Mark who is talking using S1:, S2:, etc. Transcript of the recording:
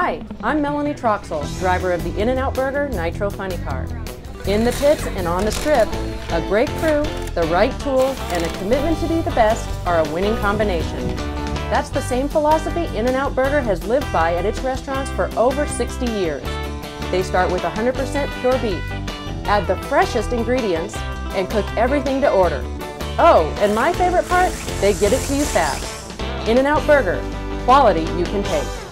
S1: Hi, I'm Melanie Troxel, driver of the In-N-Out Burger Nitro Funny Car. In the pits and on the strip, a great crew, the right tools, and a commitment to be the best are a winning combination. That's the same philosophy In-N-Out Burger has lived by at its restaurants for over 60 years. They start with 100% pure beef, add the freshest ingredients, and cook everything to order. Oh, and my favorite part, they get it to you fast. In-N-Out Burger, quality you can taste.